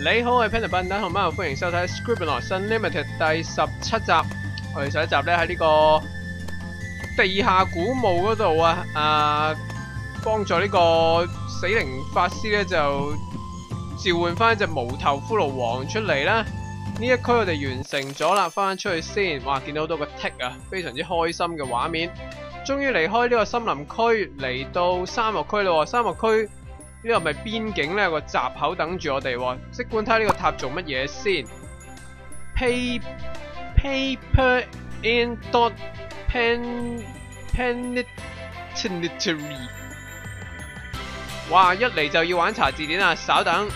你好，我係 Panda 笨蛋，同埋歡迎收睇《Scribblenauts Unlimited》第十七集。我哋上一集咧喺呢個地下古墓嗰度啊，啊幫助呢個死靈法師咧就召喚翻隻無頭骷髏王出嚟啦。呢一區我哋完成咗啦，翻返出去先。哇，見到好多個 tick 啊，非常之開心嘅畫面。終於離開呢個森林區，嚟到沙漠區啦。沙漠區。呢個係咪邊境咧？有個閘口等住我哋喎，即管睇下呢個塔做乜嘢先。Pay paper and pen penitentiary。哇！一嚟就要玩查字典啊！稍等。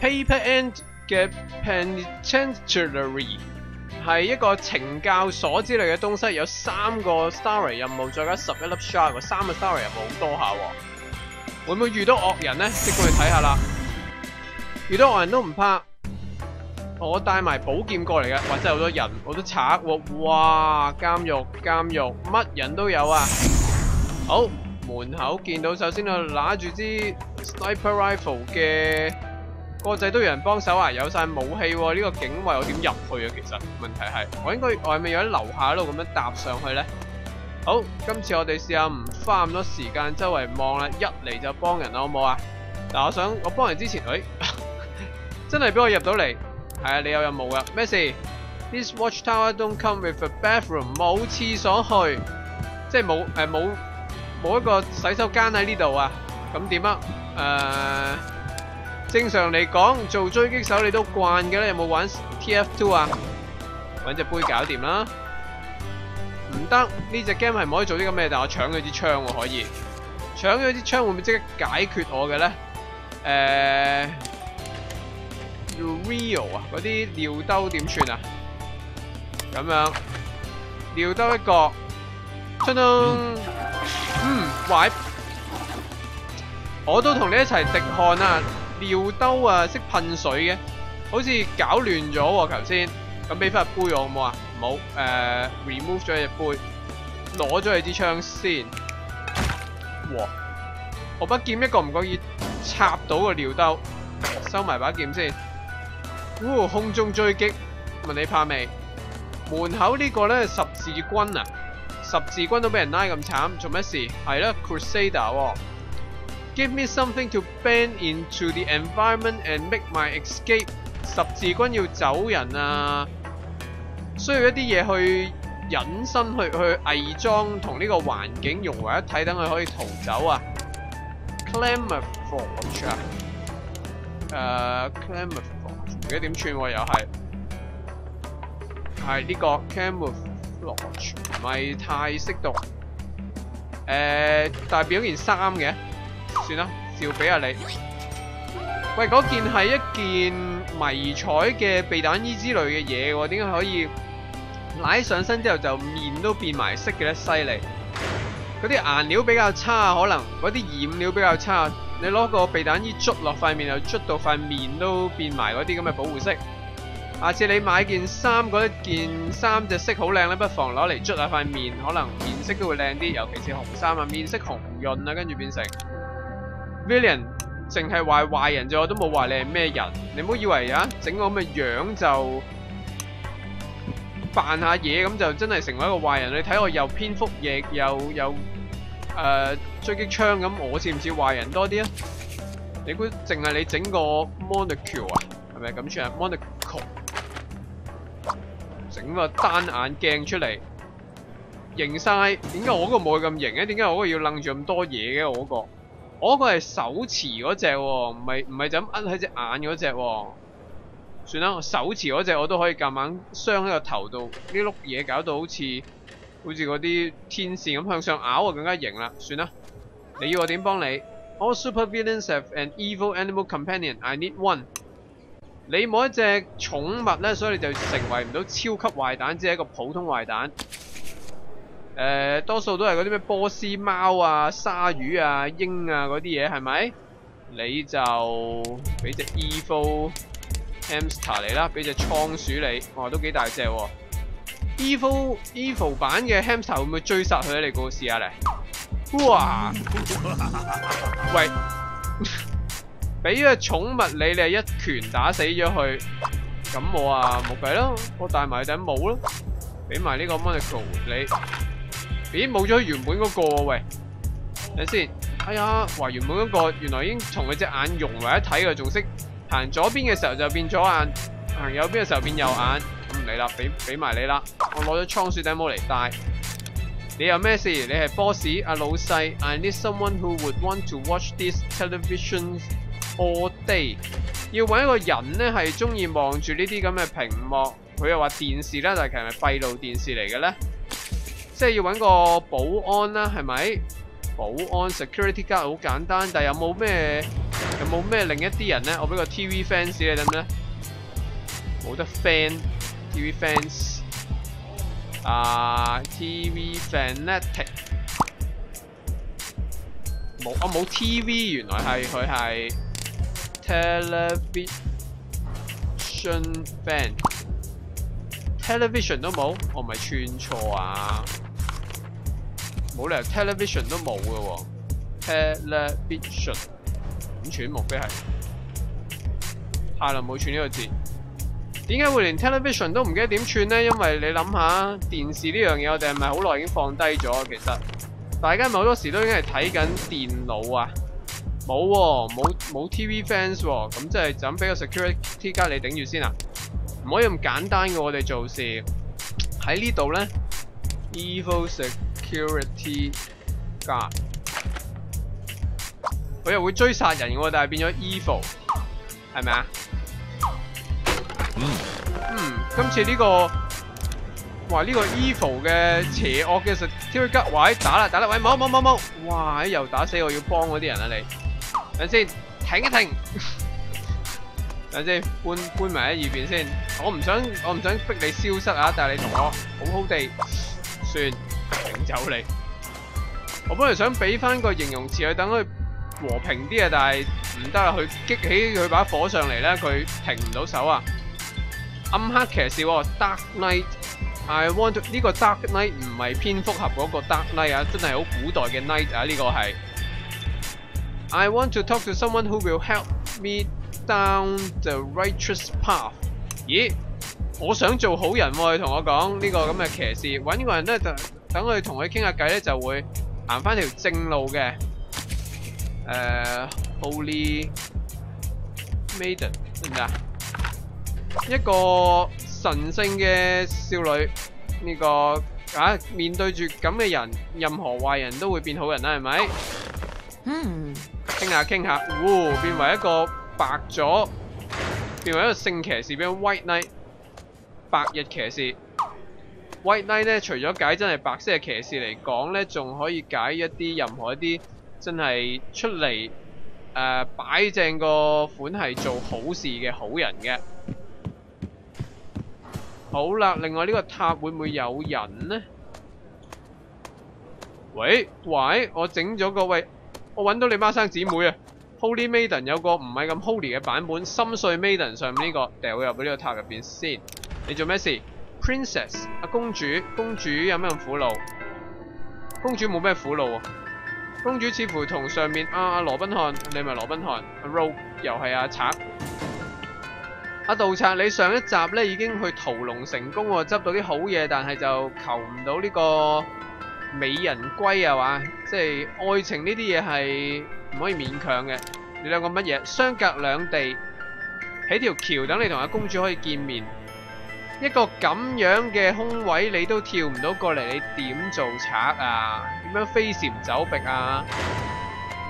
Paper and 嘅 penitentiary 係一個懲教所之類嘅東西，有三個 story 任務，再加十一粒 shard，三個 story 任務好多下喎。會唔會遇到惡人呢？即過去睇下啦。遇到惡人都唔怕，我帶埋寶劍過嚟嘅。哇！真係好多人，好多贼喎。哇！監獄，監獄，乜人都有啊。好，門口見到，首先我拿住支 sniper rifle 嘅個仔都有人幫手啊，有晒武器喎。呢個警衛我點入去啊？其實問題係，我應該我係咪要喺樓下度咁樣搭上去呢？好，今次我哋試下唔花咁多時間周圍望啦，一嚟就幫人啦，好唔好啊？嗱，我想我幫人之前，誒、哎，真係俾我入到嚟，係啊，你有任務噶，咩事？This watchtower don't come with a bathroom，冇廁所去，即係冇诶冇冇一個洗手間喺呢度啊？咁點啊？诶、正常嚟講做狙擊手你都慣嘅啦，有冇玩 TF2 啊？搵隻杯搞掂啦。唔得，呢隻 game 係唔可以做啲咁嘅，但我搶佢支槍喎，可以搶咗支槍會唔會即刻解決我嘅咧？誒，Real 啊，嗰啲尿兜點算啊？咁樣尿兜一個，噔噔，嗯，喂，我都同你一齊滴汗啊！尿兜啊，識噴水嘅，好似搞亂咗喎，頭先，咁俾翻杯我好唔好啊？冇，誒、呃、remove 咗隻杯，攞咗你支槍先。哇！我把劍一個唔觉意插到個尿兜，收埋把劍先。嗚，空中追擊，問你怕未？門口呢個咧十字軍啊，十字軍都俾人拉咁慘，做乜事？係啦，Crusader。Give me something to bend into the environment and make my escape。十字軍要走人啊！需要一啲嘢去隱身，去去偽裝同呢個環境融為一體，等佢可以逃走啊！Camouflage 啊，誒，Camouflage 唔記得點串喎，又係係呢個 Camouflage 唔係太識讀，誒，代表件衫嘅，算啦，照俾下你。喂，嗰件係一件迷彩嘅避彈衣之類嘅嘢喎，點解可以？奶上身之後就面都變埋色嘅咧，犀利！嗰啲顏料比較差，可能嗰啲染料比較差。你攞個避彈衣捽落塊面，就捽到塊面都變埋嗰啲咁嘅保護色。下次你買件衫，嗰一件衫隻色好靚咧，不妨攞嚟捽下塊面，可能面色都會靚啲。尤其是紅衫啊，面色紅潤啊，跟住變成 Villain，淨係壞壞人啫，我都冇話你係咩人。你唔好以為啊，整個咁嘅樣就〜扮下嘢咁就真係成為一個壞人。你睇我又蝙蝠翼又又誒狙擊槍咁，我似唔似壞人多啲啊？你估淨係你整個 monocle 啊？係咪咁算啊？monocle 整個單眼鏡出嚟，型晒。點解我嗰個冇咁型咧？點解我嗰個要楞住咁多嘢嘅？我嗰個我嗰個係手持嗰隻喎，唔係唔係就咁摁喺隻眼嗰隻喎。算啦，我手持嗰隻我都可以夾硬傷喺個頭度，呢碌嘢搞到好似好似嗰啲天線咁向上咬啊，更加型啦。算啦，你要我點幫你？All super villains have an evil animal companion. I need one。你冇一隻寵物咧，所以你就成為唔到超級壞蛋，只係一個普通壞蛋。诶、多數都係嗰啲咩波斯貓啊、鯊魚啊、鷹啊嗰啲嘢，係咪？你就俾隻 evil。Hamster 嚟啦，俾只倉鼠你，哇都幾大隻喎！Evil Evil 版嘅 Hamster 會唔會追殺佢咧？你估試下咧？哇！喂，俾個寵物你，你係一拳打死咗佢，咁我啊冇計咯，我戴埋頂帽咯，俾埋呢個 monocle 你，咦冇咗原本嗰個喎喂，等先，哎呀，話原本嗰個原來已經同佢隻眼融為一體嘅，仲識行左邊嘅時候就變左眼，行右邊嘅時候變右眼，咁唔理啦，俾俾埋你啦，我攞咗倉鼠頂帽嚟戴。你有咩事？你係 boss 阿老细？I need someone who would want to watch this television all day。要揾一個人咧，係中意望住呢啲咁嘅屏幕。佢又話電視啦，但係其實係咪閉路電視嚟嘅咧？即係要揾個保安啦，係咪？保安 security guard 好简单，但系有冇咩有冇咩另一啲人咧？我俾個 TV fans 你得唔得？冇得 fan TV fans。啊、，TV fanatic 冇啊冇 TV，原來係佢係 television fan，television 都冇，我唔係串錯啊，冇理由 television 都冇嘅喎，television 串？莫非係太耐冇串呢個字？點解會連 television 都唔記得點串呢？因為你諗下電視呢樣嘢，我哋係咪好耐已經放低咗？其實大家咪好多時都已經係睇緊電腦啊，冇，冇冇 TV fans 喎，咁即係就咁俾個 security guy 你頂住先啊！唔可以咁簡單嘅，我哋做事喺呢度呢 evil security guy 佢又會追殺人喎，但係變咗 evil，係咪啊？嗯，嗯，今次呢、這個，哇呢、這個 evil 嘅邪惡嘅 security guard，喂打啦打啦，喂冇冇冇冇，哇又打死我要幫嗰啲人啊你，等先停一停，等先搬搬埋喺二邊先，我唔想我唔想逼你消失啊，但係你同我好好地算，請走你，我本來想俾翻個形容詞去等佢和平啲啊，但係唔得啦，佢激起佢把火上嚟咧，佢停唔到手啊。暗黑騎士喎，Dark Knight，I want 呢個 Dark Knight 唔係蝙蝠俠嗰個 Dark Knight 啊，真係好古代嘅 Knight 啊，呢個係。I want to talk to someone who will help me down the righteous path。咦，我想做好人喎，你同我講呢個咁嘅騎士，揾個人咧就等佢同佢傾下偈咧，就會行翻條正路嘅。誒，Holy Maiden，得唔得啊？一個神圣嘅少女，呢個啊面對住咁嘅人，任何壞人都會變好人啦，係咪？嗯，傾下傾下，呜，變為一個白咗，變為一個聖騎士，變咗 White Knight，白日騎士。White Knight 咧，除咗解真係白色嘅騎士嚟講咧，仲可以解一啲任何一啲真係出嚟誒擺正個款係做好事嘅好人嘅。好啦，另外呢個塔會唔會有人呢？喂喂，我整咗個喂，我揾到你孖生姊妹啊！Holy Maiden 有個唔係咁 Holy 嘅版本，深邃 Maiden 上面呢個掉入去呢個塔入邊先。你做咩事？Princess，阿公主，公主有咩咁苦惱？公主冇咩苦惱啊！公主似乎同上面阿阿羅賓漢，你咪羅賓漢，阿 Rogue 又係阿賊。阿盜賊，你上一集咧已經去屠龍成功喎，執到啲好嘢，但係就求唔到呢個美人归啊嘛！即係愛情呢啲嘢係唔可以勉強嘅。你兩個乜嘢？相隔兩地，起條橋等你同阿公主可以見面。一個咁樣嘅空位你都跳唔到過嚟，你點做贼啊？點樣飛檐走壁啊？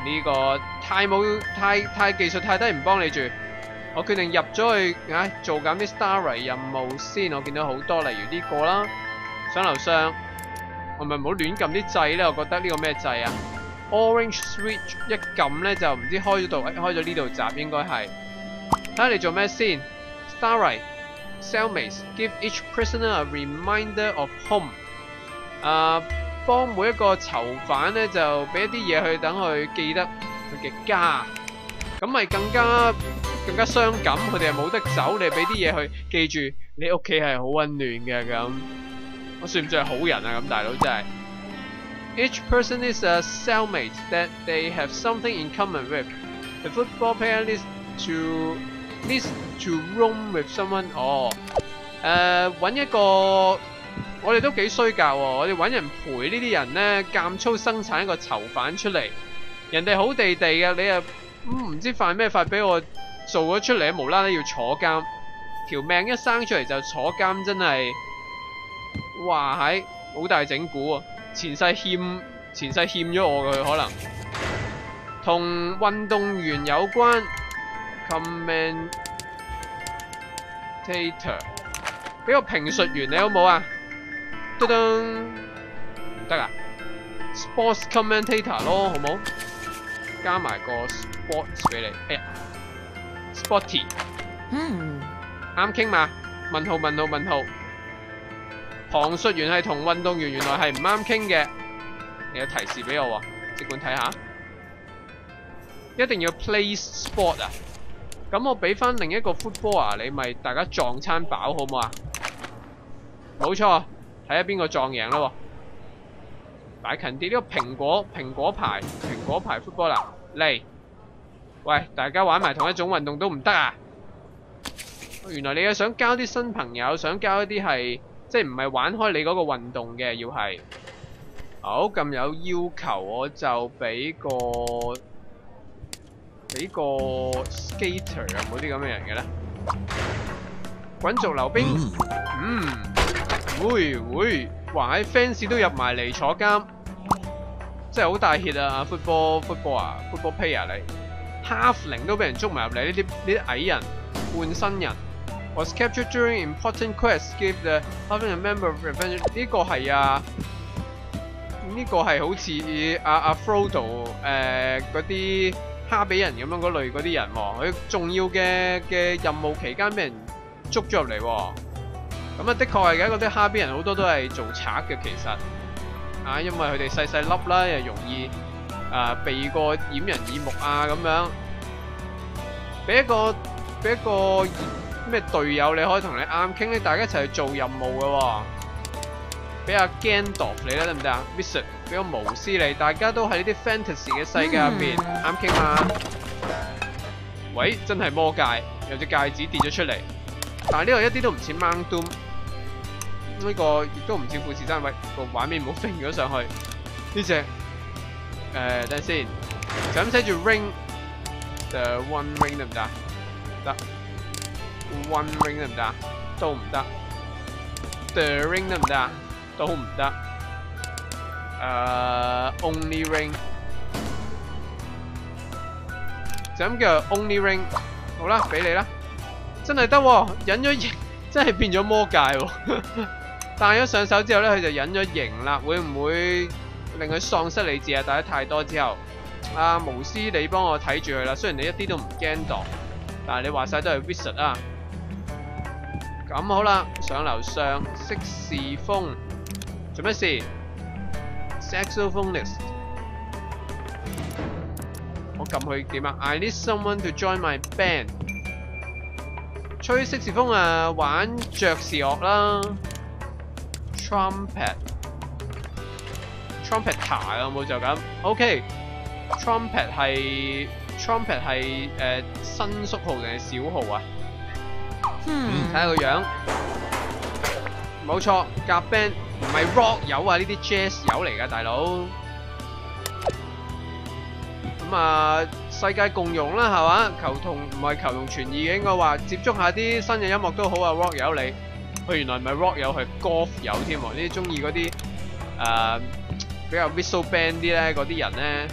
呢個太冇太太技術太低，唔幫你住。我決定入咗去啊，做緊啲 Starry 任務先。我見到好多，例如呢個啦，上楼上，我咪唔好亂撳啲掣咧。我覺得呢個咩掣啊？Orange Switch 一撳咧就唔知開咗度，開咗呢度閘應該係。睇下你做咩先？Starry Cellmates give each prisoner a reminder of home。啊，帮每一个囚犯咧就俾一啲嘢去等佢记得佢嘅家，咁咪更加。更加伤感，佢哋系冇得走，你系俾啲嘢去记住，你屋企系好温暖嘅咁。我算唔算系好人啊？咁大佬真系。Each person is a cellmate that they have something in common with。 The football player needs to needs to room with someone。哦，誒揾一個，我哋都幾衰格喎。我哋揾人陪呢啲人咧，監粗生產一個囚犯出嚟。人哋好地地嘅，你又唔知犯咩法俾我做咗出嚟，無啦啦要坐監，條命一生出嚟就坐監，真係哇係好大整蠱啊！前世欠前世欠咗我嘅可能。同運動員有關，commentator，俾個評述員你好冇啊？噔噔，唔得啊！Sports commentator 咯，好冇？加埋個 sports 俾你，哎呀，sporty，嗯，啱傾嘛？問號問號問號，旁述員係同運動員原來係唔啱傾嘅，你有提示俾我喎，即管睇下。一定要 play sport 啊！咁我俾翻另一個 football 啊，你咪大家撞餐飽好唔好啊？冇錯，睇下邊個撞贏啦！擺近啲呢個蘋果蘋果牌蘋果牌 football 啦，嚟！喂，大家玩埋同一種運動都唔得啊！原來你又想交啲新朋友，想交一啲係即係唔係玩開你嗰個運動嘅，要係好咁有要求，我就俾個。俾個 skater 有冇啲咁嘅人嘅咧？滾軸溜冰，嗯，會會，哇！喺 fans 都入埋嚟坐監，真係好大血啊！football football 啊，football player 你，halfling 都俾人捉埋入嚟，呢啲呢啲矮人半身人。Was captured during important quest, give the halfling a member of revenge。呢個係啊，呢個係好似阿阿 Frodo 诶嗰啲。哈比人咁樣嗰類嗰啲人，佢重要嘅嘅任務期間俾人捉咗入嚟，咁啊的確係嘅，嗰啲哈比人好多都係做賊嘅，其實啊，因為佢哋細細粒啦，又容易啊避過掩人耳目啊咁樣，俾一個俾一個咩隊友你可以同你啱傾咧，大家一齊去做任務嘅。俾阿 Gandalf 你啦，得唔得啊？Wizard 俾個巫師你，大家都喺呢啲 fantasy 嘅世界入邊啱傾嘛？喂，真係魔戒，有隻戒指跌咗出嚟，但係呢個一啲都唔似 Mount Doom，呢個亦都唔似富士山。喂，個畫面唔好飛咗上去。呢隻誒，等陣先，就咁寫住 Ring，The One Ring 得唔得？得，One Ring 得唔得？都唔得，The Ring 得唔得？都唔得，誒，Only Ring，就咁叫 Only Ring，好啦，俾你啦，真係得，忍咗形，真係變咗魔戒，戴咗上手之後咧，佢就忍咗形啦，會唔會令佢喪失理智啊？戴得太多之後，阿巫師你幫我睇住佢啦，雖然你一啲都唔驚到，但係你話晒都係 Wizard 啊，咁好啦，上樓上，色士風。做咩事？？Saxophonist，我揿佢点啊？I need someone to join my band。吹色士风啊，玩爵士乐啦。Trumpet，Trumpeter 啊，有冇就咁？OK，Trumpet 系 Trumpet 系诶新宿号定系小号啊？嗯，睇下个样，冇错，夹 band。 唔係 rock 友啊，呢啲 jazz 友嚟噶，大佬。咁啊，世界共融啦，係嘛？求同唔係求同存異嘅，應該話接觸下啲新嘅音樂都好啊。rock 友你，佢原來唔係 rock 友，係 golf 友添喎。呢啲中意嗰啲誒比較 whistle band 啲咧，嗰啲人咧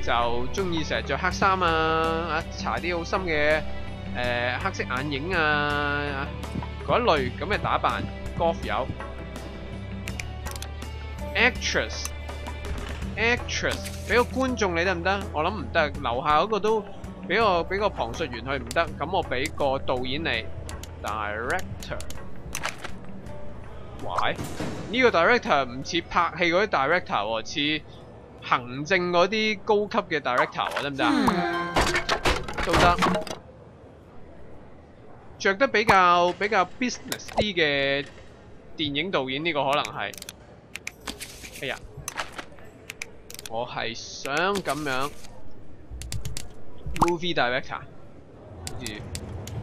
就中意成日着黑衫啊，啊，搽啲好深嘅誒黑色眼影啊，嗰一類咁嘅打扮，golf 友。actress，actress，俾個觀眾你得唔得？我諗唔得，樓下嗰個都俾個俾個旁述員去唔得，咁我俾個導演你，director。喂，呢個 director 唔似拍戲嗰啲 director，似行政嗰啲高級嘅 director，得唔得？都得。着得比較比較 business 啲嘅電影導演呢個可能係。哎呀，我係想咁樣 movie director，跟住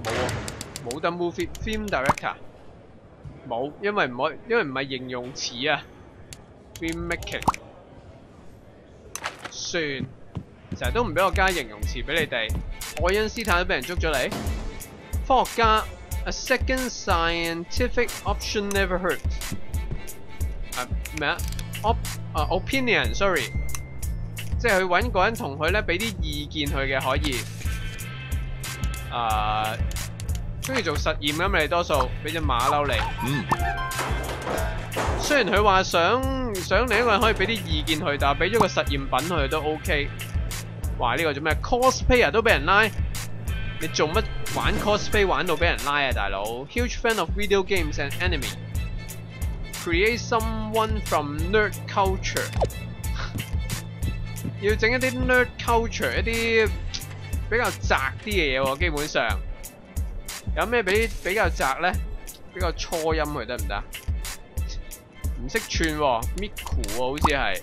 冇啊，冇得 movie film director，冇，因為唔可，因为唔係形容詞啊，film making，算，成日都唔俾我加形容詞俾你哋，愛因斯坦都俾人捉咗嚟，科學家，a second scientific option never hurts 啊咩啊？op 啊 opinion，sorry。即係去揾個人同佢咧，俾啲意見佢嘅可以。啊，中意做實驗咁你多數俾只馬騮嚟。嗯。雖然佢話想想另一個人可以俾啲意見佢，但係俾咗個實驗品佢都 OK。話呢個做咩？cosplayer 都俾人拉。你做乜玩 cosplay 玩到俾人拉啊，大佬？Huge fan of video games and anime. Create someone from nerd culture. 要整一啲 nerd culture，一啲比較窄啲嘅嘢喎，基本上有咩比比較窄咧？比較初音佢得唔得？唔識串喎，Miku 喎，好似係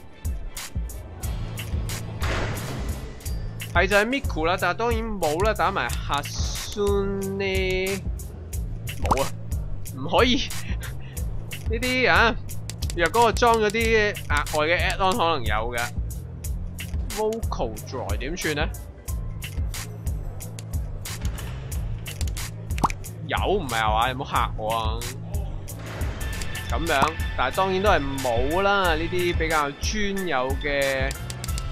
係就係 Miku 啦，但係當然冇啦，打埋 Hatsune 冇啊，唔可以呢啲啊。若果我裝咗啲額外嘅 add-on，可能有嘅。Vocal Droid 點算咧？有唔係啊话？有冇嚇我啊？咁樣，但係當然都係冇啦。呢啲比較專有嘅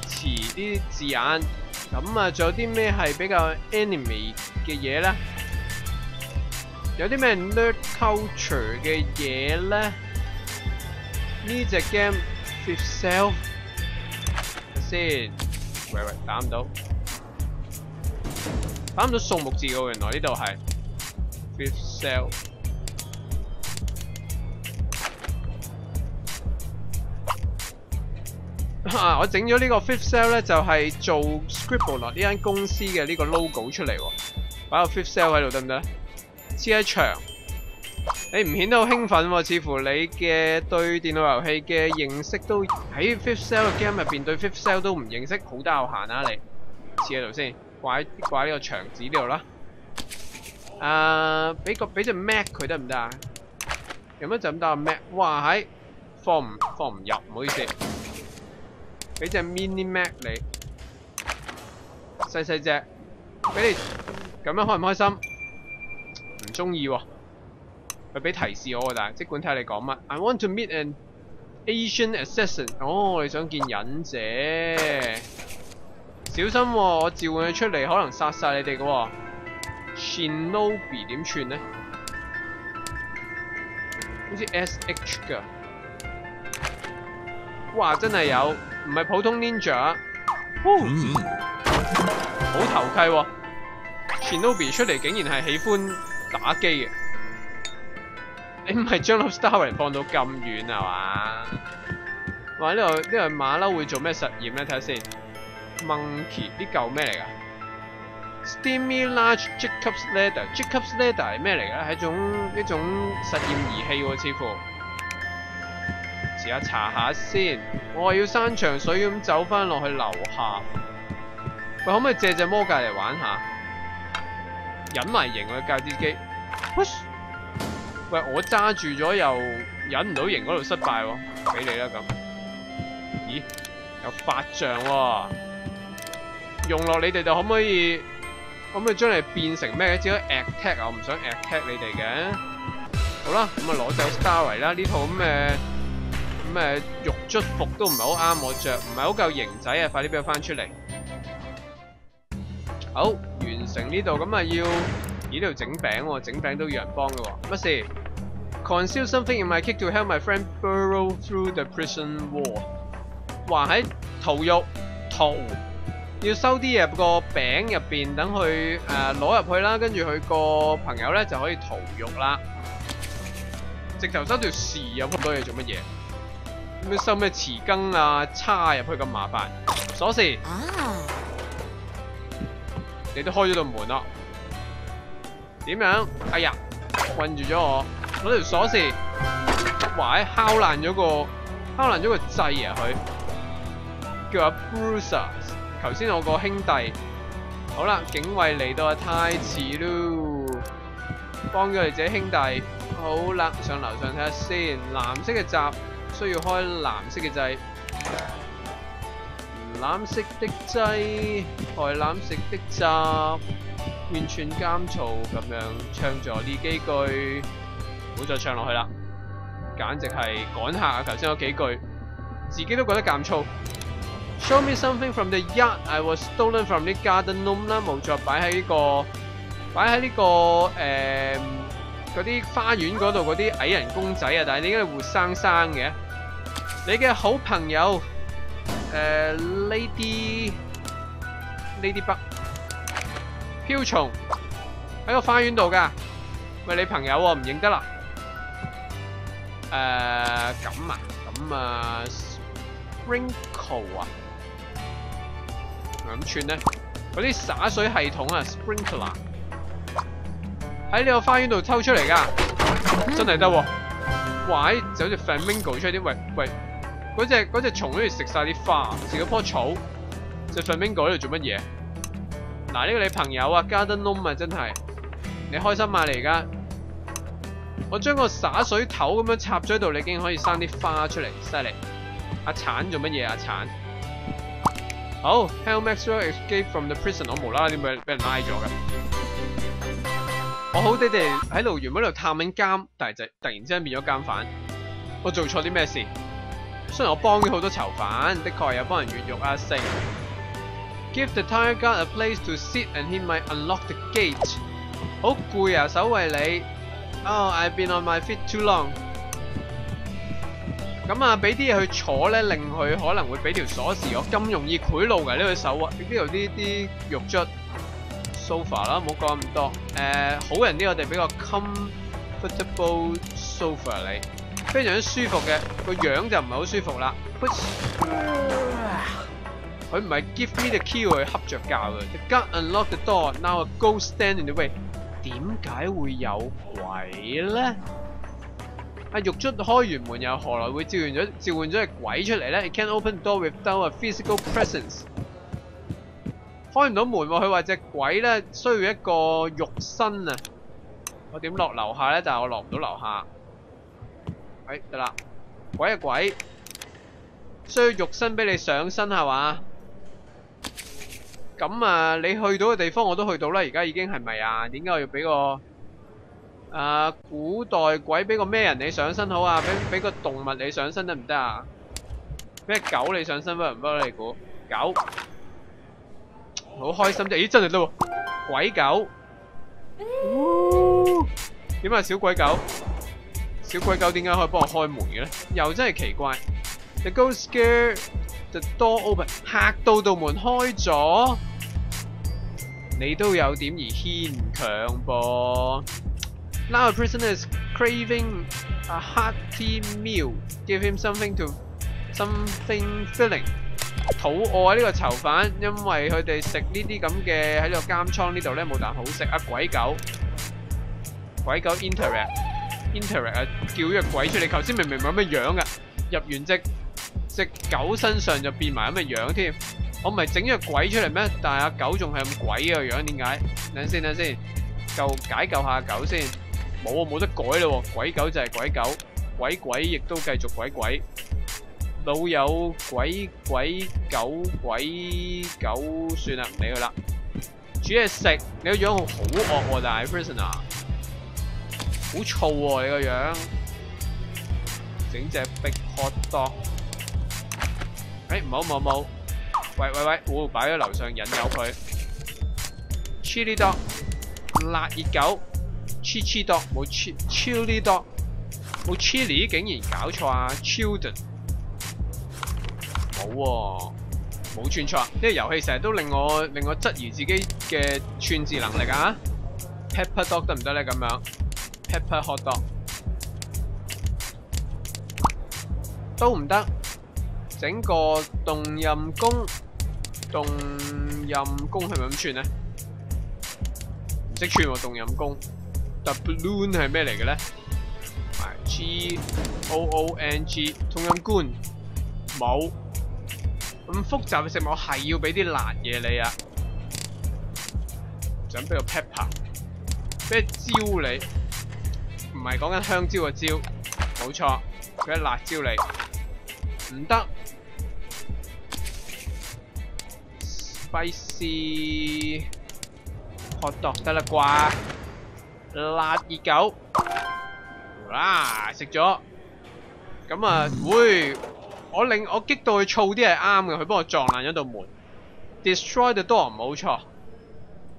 詞啲字眼。咁啊，仲有啲咩係比較 anime 嘅嘢咧？有啲咩 nerd culture 嘅嘢咧？呢隻 game Fifth Cell。先，喂喂，打唔到，打唔到數目字嘅，原來呢度係 fifth cell。我整咗呢個 fifth cell 咧，就係做 scribble 呢間公司嘅呢個 logo 出嚟，擺個 fifth cell 喺度得唔得？呢一场。你唔顯得好興奮喎，似乎你嘅對電腦遊戲嘅認識都喺 Fifth Cell 嘅 game 入邊對 Fifth Cell 都唔認識，好得有閒啊！你黐喺度先，掛掛呢個牆紙呢度啦。诶，俾個俾隻 Mac 佢得唔得啊？有乜就咁得啊 Mac？哇喺放唔放唔入，唔好意思。俾隻 Mini Mac 你，細細隻，俾你咁樣開唔開心？唔中意喎。佢俾提示我㗎，但係即管睇下你講乜。I want to meet an Asian assassin。哦，你想見忍者？小心喎，我召喚佢出嚟，可能殺晒你哋㗎喎。Shinobi 點串呢？好似 SH 㗎。哇，真係有，唔係普通 ninja。嗯。好投契喎。Shinobi 出嚟竟然係喜歡打機嘅。你唔係將粒 Starry 放到咁遠係嘛？哇！呢度呢度馬騮會做咩實驗咧？睇下先。Monkey 啲嚿咩嚟噶？Steamy Large Jacob's Ladder。Jacob's Ladder 係咩嚟噶？係一種一種實驗儀器喎，似乎。試下查下先。我係要山長水遠咁走翻落去樓下。喂，可唔可以借只魔戒嚟玩下？隱埋型我教啲機。Push。喂，我揸住咗又忍唔到型嗰度失敗喎，俾你啦咁。咦，有法杖喎，用落你哋就可唔可以？可唔可以將你變成咩？只可以 attack 啊，我唔想 attack 你哋嘅。好啦，咁啊攞走 Starry 啦，呢套咁嘅咁嘅肉卒服都唔係好啱我着，唔係好夠型仔啊！快啲俾我翻出嚟。好，成呢度，咁啊要。咦，呢度整餅喎，整餅都要人幫嘅喎，乜事？Conceal something in my cake to help my friend burrow through the prison wall。話喺逃獄逃，要收啲嘢入個餅入邊，等佢誒攞入去啦，跟住佢個朋友咧就可以逃獄啦。直頭收條匙入咁多嘢做乜嘢？收咩匙羹啊？叉入去咁麻煩？鎖匙。啊！你都開咗道門啦。點樣？哎呀，困住咗我，攞條鎖匙，哇！敲爛咗個，敲烂咗个掣啊！佢叫阿 Bruce，頭先我個兄弟好啦，警衛嚟到啊，太遲咯，幫咗你自己兄弟。好啦，上樓上睇下先。藍色嘅閘需要開藍色嘅掣，藍色的掣開藍色的閘，完全监嘈咁樣唱咗呢幾句，唔好再唱落去啦，簡直係趕客啊！頭先嗰幾句，自己都覺得監嘈。Show me something from the yard I was stolen from the garden gnome 啦，冇錯，擺喺呢個，擺喺呢個誒嗰啲花園嗰度嗰啲矮人公仔啊，但係點解係活生生嘅？你嘅好朋友誒 Lady Ladybug 瓢蟲喺個花園度㗎，喂你朋友喎，唔認得啦？誒咁啊，咁啊 Sprinkle 啊？咁串咧，嗰啲灑水系統啊，sprinkler 喺呢個花園度抽出嚟噶，真係得喎！喂，就好似 flamingo 出啲，喂喂，嗰隻嗰隻蟲好似食晒啲花，食咗棵草，隻 flamingo 喺度做乜嘢？嗱，呢個你朋友啊，garden gnome 啊，真係，你開心買嚟而家，我將個灑水頭咁樣插咗喺度，你竟然可以生啲花出嚟，犀利！阿橙做乜嘢？阿橙？好，Hell Maxwell escape from the prison，我无啦啦點解俾人拉咗嘅？我好地地喺度原本度探緊監，但係就突然之間變咗監犯。我做錯啲咩事？雖然我幫咗好多囚犯，的確有幫人越獄啊成。Give the tire guard a place to sit and he might unlock the gate。好攰啊，守衛你。Oh, I've been on my feet too long。咁啊，俾啲嘢去坐咧，令佢可能會俾條鎖匙我。咁容易賄賂嘅呢個手啊！呢度啲啲肉質 sofa 啦，唔好講咁多。誒，好人啲我哋俾個 comfortable sofa 你，非常之舒服嘅，个样就唔系好舒服啦。佢唔系 give me the key 去恰着觉嘅。The guard unlock the door. Now a ghost stand in the way。点解会有鬼咧？阿狱卒开完门又何来会召唤咗召唤咗只鬼出嚟咧？It can't open door without a physical presence。开唔到门喎，佢话只鬼咧需要一个肉身啊！我点落楼下咧？但系我落唔到楼下。 哎，得啦，鬼啊鬼，需要肉身俾你上身係嘛？咁啊，你去到嘅地方我都去到啦，而家已經係咪啊？點解我要俾個？啊！古代鬼俾個咩人你上身好啊？俾俾個動物你上身得唔得啊？俾隻狗你上身得唔得？你估狗好開心啫！咦，真係得喎！鬼狗，點啊？小鬼狗，小鬼狗點解可以幫我開門嘅咧？又真係奇怪。The ghost scare the door open，嚇到道門開咗，你都有點而牽強噃。Now a prisoner is craving a hearty meal. Give him something to something filling. 肚餓啊！呢個囚犯，因為佢哋食呢啲咁嘅喺呢個監倉呢度咧冇啖好食啊！鬼狗，鬼狗 interact interact 啊！叫咗隻鬼出嚟，頭先明明冇乜樣噶，入完隻隻狗身上就變埋咁嘅樣添。我唔係整咗隻鬼出嚟咩？但係阿狗仲係咁鬼嘅樣，點解？等先等先，救解救下狗先。冇啊，冇得改咯，鬼狗就係鬼狗，鬼鬼亦都繼續鬼鬼，老友鬼鬼狗鬼狗，算啦，唔理佢啦。煮嘢食，你个样好惡喎，但係 prisoner，好燥喎你個樣，整隻 big hot dog，誒唔好唔好唔好，喂喂喂，我擺喺樓上引誘佢，chili dog，辣熱狗。，chili dog 冇 chili dog 冇 chili 竟然搞錯啊！children 冇喎，冇串錯。呢個遊戲成日都令我令我質疑自己嘅串字能力啊！pepper dog 得唔得咧？咁樣 pepper hot dog 都唔得。整個動任工，動任工係咪咁串咧？唔識串喎，動任工。Doubloon 係咩嚟嘅咧？G O O N G 同音官冇咁複雜嘅食物，我係要俾啲辣嘢你啊！想俾個 pepper，俾招你，唔係講緊香蕉嘅蕉，冇錯，俾辣椒嚟，唔得，spicy hot dog 得啦啩，辣熱狗，哇食咗，咁啊會，我令我激到佢燥啲係啱嘅，佢幫我撞爛咗道門，destroy the door 冇錯。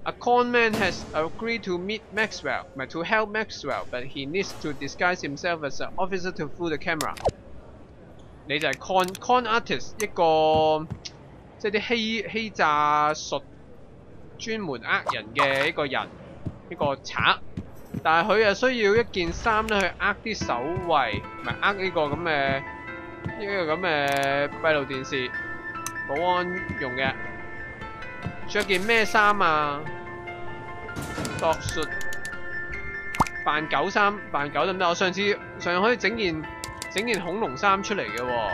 A con man has agreed to meet Maxwell, to help Maxwell, but he needs to disguise himself as an officer to fool the camera. 你就系 con con artist 一个即系啲欺欺诈术专门呃人嘅一个人，一个贼。但系佢又需要一件衫咧去呃啲守卫，唔系呃呢个咁嘅呢个咁嘅闭路电视保安用嘅。 着件咩衫啊？作術扮狗衫，扮狗得唔得？我上次上次可以整件整件恐龍衫出嚟嘅喎，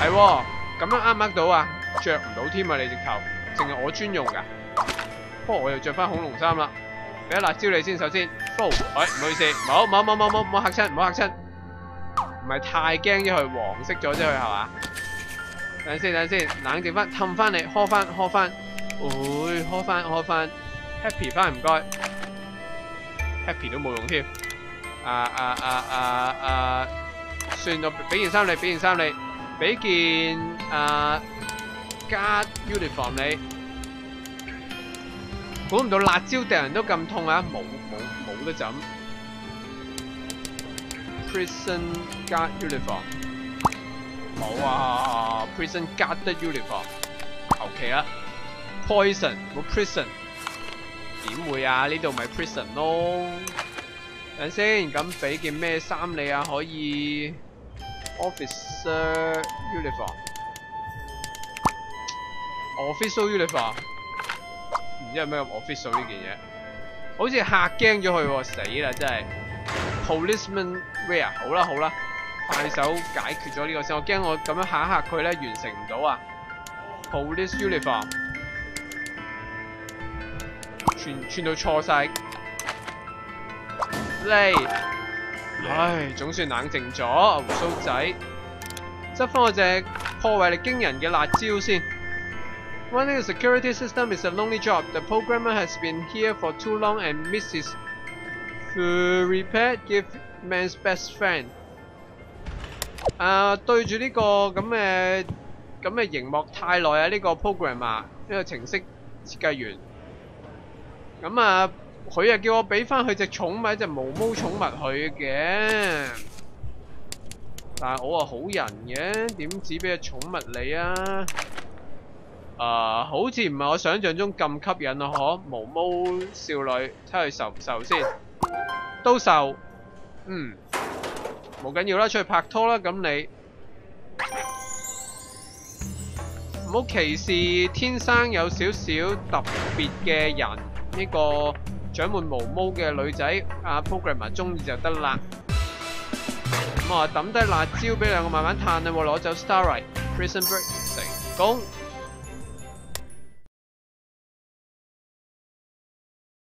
係喎，咁樣啱唔啱到啊？着唔到添啊！你直頭，淨係我專用噶。不過我又着翻恐龍衫啦，俾一辣椒你先，首先哎，唔好意思，冇冇冇冇冇冇嚇親，唔好嚇親，唔係太驚咗佢黃色咗啫，佢系嘛？等先，等先，冷靜翻，氹翻你，呵翻，呵翻，會呵翻，呵翻，happy 翻唔該，happy 都冇用添，啊啊啊啊啊，算咗，俾件衫你，俾件衫你，俾件啊加 uniform 你，估唔到辣椒掟人都咁痛啊，冇冇冇得枕，prison 加 uniform。冇啊！Prison Guard Uniform，求其啦。Poison 冇 Prison，點會啊？呢度咪 Prison 咯。等先，咁俾件咩衫你啊？可以 Officer Uniform，Official Uniform，唔知係咩 Official 呢件嘢？好似嚇驚咗佢喎，死啦真係。Policeman Wear，好啦好啦。快手解決咗呢個先，我驚我咁樣嚇一嚇佢咧，完成唔到啊！Police uniform，串串到錯晒，嚟，唉，總算冷靜咗，鬍鬚仔，執翻我隻破壞力驚人嘅辣椒先。Running a security system is a lonely job. The programmer has been here for too long and misses repair give man's best friend. 誒，對住呢個咁嘅咁嘅熒幕太耐啊！呢個 program 啊，呢個程式設計員，咁啊，佢啊叫我俾翻佢隻寵物，一隻毛毛寵物佢嘅，但係我啊好人嘅，點止俾隻寵物你啊？誒，好似唔係我想象中咁吸引啊！嗬，毛毛少女，睇佢受唔受先？都受，嗯。冇緊要啦，出去拍拖啦，咁你唔好歧視天生有少少特別嘅人，呢個長滿毛毛嘅女仔，阿 programmer 中意就得啦。咁我抌低辣椒俾兩個慢慢嘆啦，攞走 starry prison Break 成功。